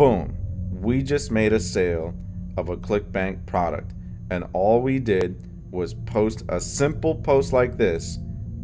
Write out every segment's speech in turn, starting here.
boom, we just made a sale of a ClickBank product. And all we did was post a simple post like this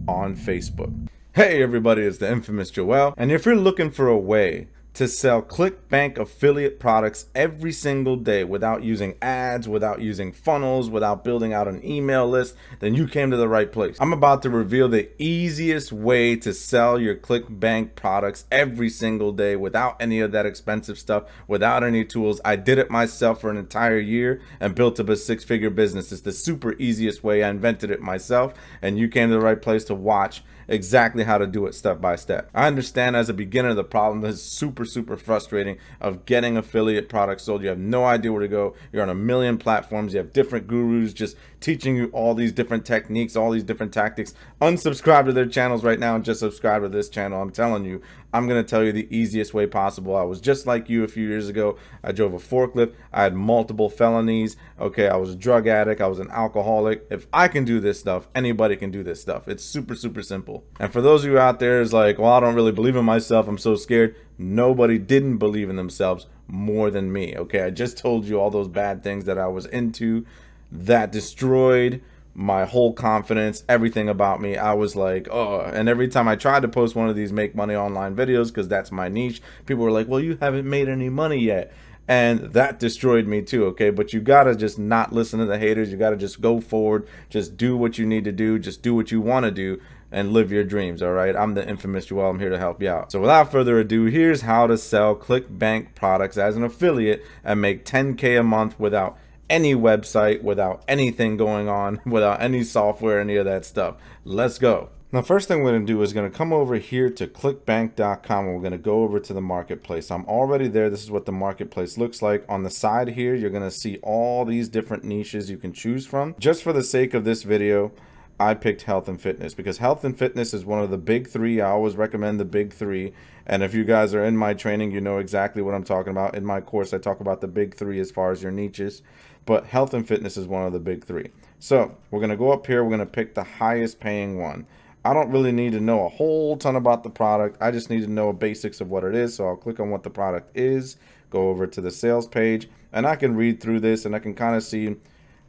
on Facebook. Hey everybody, it's the infamous Joel. And if you're looking for a way to sell ClickBank affiliate products every single day without using ads, without using funnels, without building out an email list, then you came to the right place. I'm about to reveal the easiest way to sell your ClickBank products every single day without any of that expensive stuff, without any tools. I did it myself for an entire year and built up a six figure business. It's the super easiest way. I invented it myself and you came to the right place to watch exactly how to do it step by step. I understand as a beginner the problem is super, super frustrating of getting affiliate products sold. You have no idea where to go. You're on a million platforms. You have different gurus just teaching you all these different techniques, all these different tactics. Unsubscribe to their channels right now and just subscribe to this channel. I'm telling you, I'm going to tell you the easiest way possible. I was just like you a few years ago. I drove a forklift. I had multiple felonies. Okay, I was a drug addict. I was an alcoholic. If I can do this stuff, anybody can do this stuff. It's super, super simple. And for those of you out there is like, well, I don't really believe in myself. I'm so scared. Nobody didn't believe in themselves more than me. Okay, I just told you all those bad things that I was into that destroyed my whole confidence, everything about me. I was like, oh, and every time I tried to post one of these make money online videos, because that's my niche, people were like, well, you haven't made any money yet. And that destroyed me too, okay? But you gotta just not listen to the haters. You gotta just go forward, just do what you need to do, just do what you wanna do, and live your dreams, all right? I'm the infamous Joel. I'm here to help you out. So without further ado, here's how to sell ClickBank products as an affiliate and make 10K a month without any website, without anything going on, without any software, any of that stuff. Let's go. Now, first thing we're going to do is going to come over here to clickbank.com and we're going to go over to the marketplace. I'm already there. This is what the marketplace looks like. On the side here, you're going to see all these different niches you can choose from. Just for the sake of this video, I picked health and fitness because health and fitness is one of the big three. I always recommend the big three. And if you guys are in my training, you know exactly what I'm talking about. In my course, I talk about the big three as far as your niches, but health and fitness is one of the big three. So we're going to go up here. We're going to pick the highest paying one. I don't really need to know a whole ton about the product. I just need to know basics of what it is. So I'll click on what the product is, go over to the sales page, and I can read through this and I can kind of see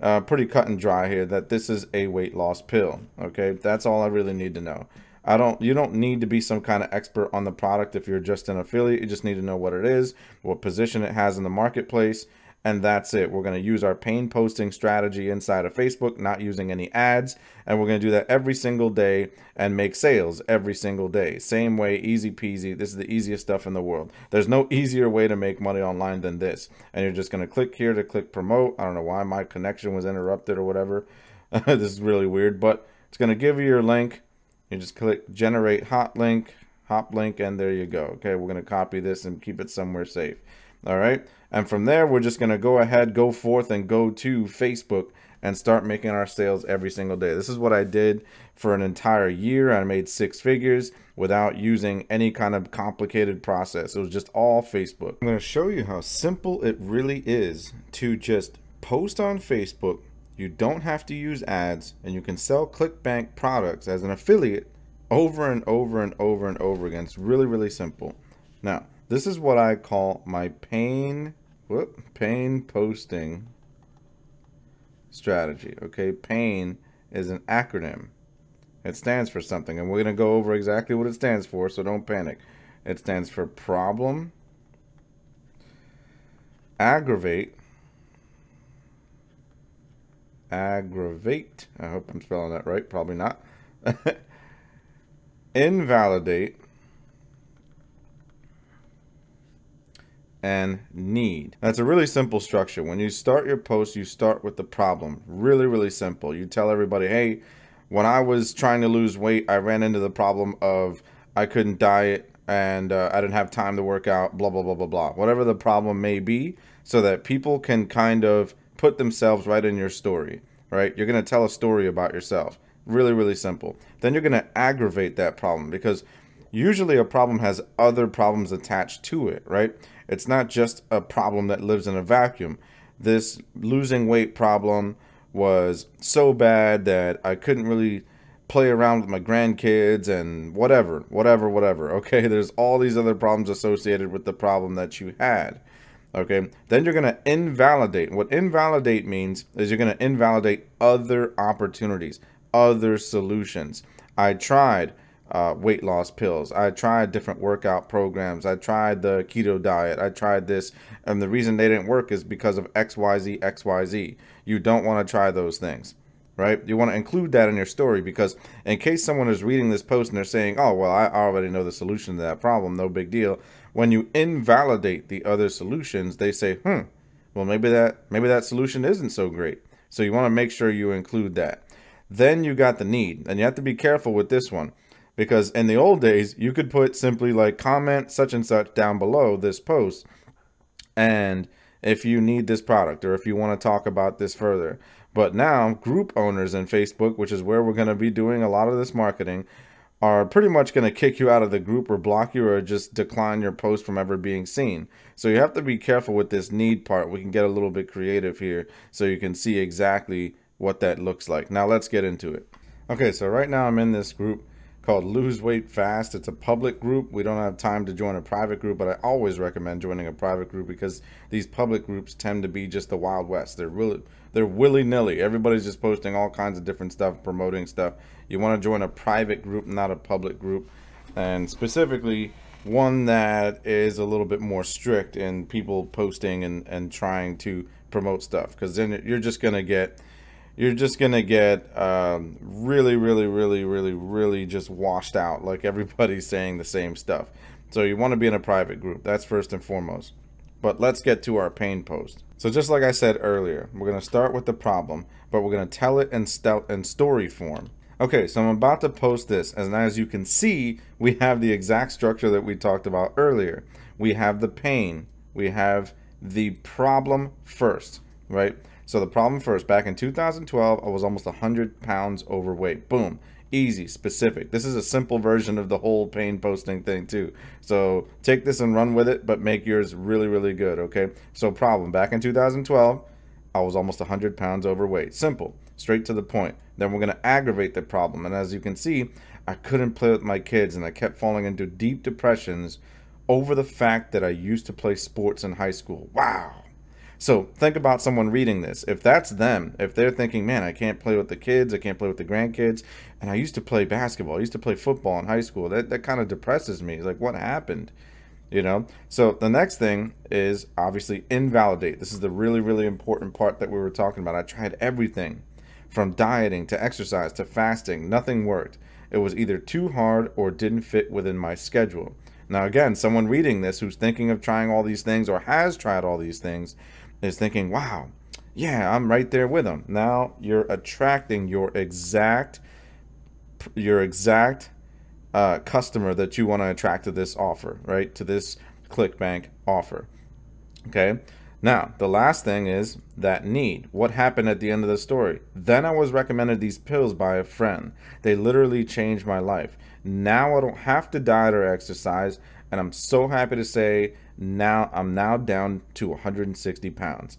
uh, pretty cut and dry here that this is a weight loss pill. Okay, that's all I really need to know. I don't. You don't need to be some kind of expert on the product if you're just an affiliate. You just need to know what it is, what position it has in the marketplace, and that's it. We're going to use our pain posting strategy inside of Facebook, not using any ads, and we're going to do that every single day and make sales every single day. Same way, easy peasy. This is the easiest stuff in the world. There's no easier way to make money online than this. And you're just going to click here to click promote. I don't know why my connection was interrupted or whatever. this is really weird, but it's going to give you your link. You just click generate hot link, hop link, and there you go. Okay, we're going to copy this and keep it somewhere safe. All right. And from there, we're just going to go ahead, go forth and go to Facebook and start making our sales every single day. This is what I did for an entire year. I made six figures without using any kind of complicated process. It was just all Facebook. I'm going to show you how simple it really is to just post on Facebook. You don't have to use ads and you can sell ClickBank products as an affiliate over and over and over and over again. It's really, really simple. Now, this is what I call my pain, whoop, pain posting strategy. Okay, pain is an acronym. It stands for something, and we're going to go over exactly what it stands for, so don't panic. It stands for problem, aggravate, aggravate, I hope I'm spelling that right, probably not, invalidate, and need. That's a really simple structure. When you start your post, you start with the problem. Really, really simple. You tell everybody, hey, when I was trying to lose weight, I ran into the problem of I couldn't diet and uh, I didn't have time to work out, blah, blah, blah, blah, blah. Whatever the problem may be, so that people can kind of put themselves right in your story, right? You're going to tell a story about yourself. Really, really simple. Then you're going to aggravate that problem because usually a problem has other problems attached to it, right? It's not just a problem that lives in a vacuum. This losing weight problem was so bad that I couldn't really play around with my grandkids and whatever, whatever, whatever. Okay, there's all these other problems associated with the problem that you had. Okay, then you're going to invalidate. What invalidate means is you're going to invalidate other opportunities, other solutions. I tried uh, weight loss pills. I tried different workout programs. I tried the keto diet. I tried this. And the reason they didn't work is because of XYZ, XYZ. You don't want to try those things right? You want to include that in your story because in case someone is reading this post and they're saying, oh, well, I already know the solution to that problem, no big deal. When you invalidate the other solutions, they say, hmm, well, maybe that maybe that solution isn't so great. So you want to make sure you include that. Then you got the need, and you have to be careful with this one because in the old days, you could put simply like comment such and such down below this post and if you need this product or if you want to talk about this further. But now, group owners in Facebook, which is where we're going to be doing a lot of this marketing, are pretty much going to kick you out of the group or block you or just decline your post from ever being seen. So you have to be careful with this need part. We can get a little bit creative here so you can see exactly what that looks like. Now let's get into it. Okay, so right now I'm in this group called Lose Weight Fast. It's a public group. We don't have time to join a private group, but I always recommend joining a private group because these public groups tend to be just the Wild West. They're really they're willy-nilly. Everybody's just posting all kinds of different stuff, promoting stuff. You want to join a private group, not a public group. And specifically one that is a little bit more strict in people posting and, and trying to promote stuff because then you're just going to get you're just gonna get um, really, really, really, really, really just washed out. Like everybody's saying the same stuff. So you want to be in a private group. That's first and foremost. But let's get to our pain post. So just like I said earlier, we're gonna start with the problem, but we're gonna tell it in, in story form. Okay, so I'm about to post this, and as you can see, we have the exact structure that we talked about earlier. We have the pain, we have the problem first, right? So the problem first, back in 2012, I was almost 100 pounds overweight. Boom. Easy, specific. This is a simple version of the whole pain posting thing too. So take this and run with it, but make yours really, really good, okay? So problem, back in 2012, I was almost 100 pounds overweight. Simple, straight to the point. Then we're to aggravate the problem. And as you can see, I couldn't play with my kids and I kept falling into deep depressions over the fact that I used to play sports in high school. Wow. So think about someone reading this. If that's them, if they're thinking, man, I can't play with the kids, I can't play with the grandkids, and I used to play basketball, I used to play football in high school, that, that kind of depresses me. It's like, what happened? You know? So the next thing is obviously invalidate. This is the really, really important part that we were talking about. I tried everything from dieting to exercise to fasting, nothing worked. It was either too hard or didn't fit within my schedule. Now, again, someone reading this who's thinking of trying all these things or has tried all these things is thinking, wow, yeah, I'm right there with them. Now you're attracting your exact your exact uh, customer that you want to attract to this offer, right? To this ClickBank offer. Okay. Now, the last thing is that need. What happened at the end of the story? Then I was recommended these pills by a friend. They literally changed my life. Now I don't have to diet or exercise, and I'm so happy to say now I'm now down to 160 pounds.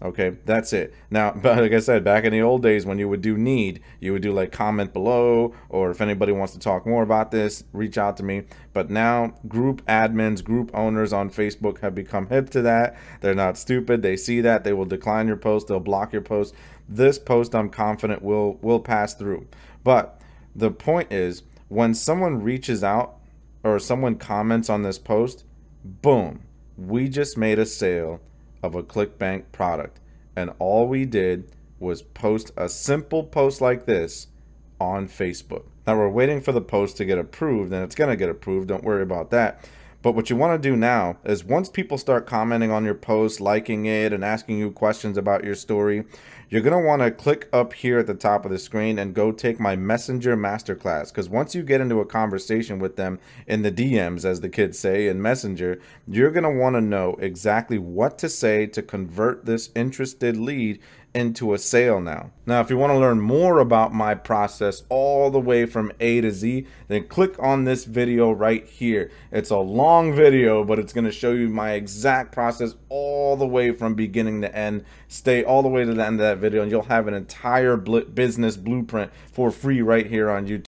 Okay, that's it. Now, but like I said, back in the old days when you would do need, you would do like comment below, or if anybody wants to talk more about this, reach out to me. But now, group admins, group owners on Facebook have become hip to that. They're not stupid. They see that. They will decline your post. They'll block your post. This post, I'm confident, will will pass through. But the point is, when someone reaches out or someone comments on this post, boom, we just made a sale of a ClickBank product. And all we did was post a simple post like this on Facebook. Now we're waiting for the post to get approved and it's going to get approved. Don't worry about that. But what you want to do now is once people start commenting on your post, liking it, and asking you questions about your story, you're going to want to click up here at the top of the screen and go take my Messenger Masterclass. Because once you get into a conversation with them in the DMs, as the kids say in Messenger, you're going to want to know exactly what to say to convert this interested lead into a sale now. Now, if you want to learn more about my process all the way from A to Z, then click on this video right here. It's a long video, but it's going to show you my exact process all the way from beginning to end. Stay all the way to the end of that video and you'll have an entire business blueprint for free right here on YouTube.